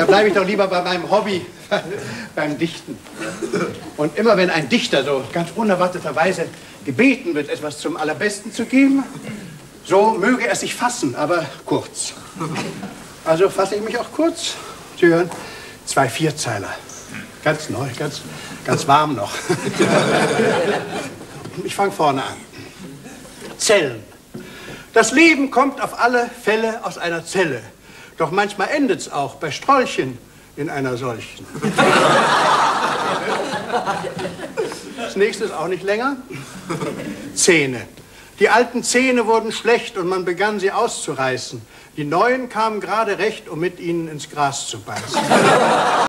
Da bleibe ich doch lieber bei meinem Hobby, beim Dichten. Und immer wenn ein Dichter so ganz unerwarteterweise gebeten wird, etwas zum Allerbesten zu geben, so möge er sich fassen, aber kurz. Also fasse ich mich auch kurz. Sie hören, zwei Vierzeiler. Ganz neu, ganz, ganz warm noch. Ich fange vorne an. Zellen. Das Leben kommt auf alle Fälle aus einer Zelle. Doch manchmal endet es auch bei Strolchen in einer solchen. Das nächste ist auch nicht länger. Zähne. Die alten Zähne wurden schlecht und man begann sie auszureißen. Die neuen kamen gerade recht, um mit ihnen ins Gras zu beißen.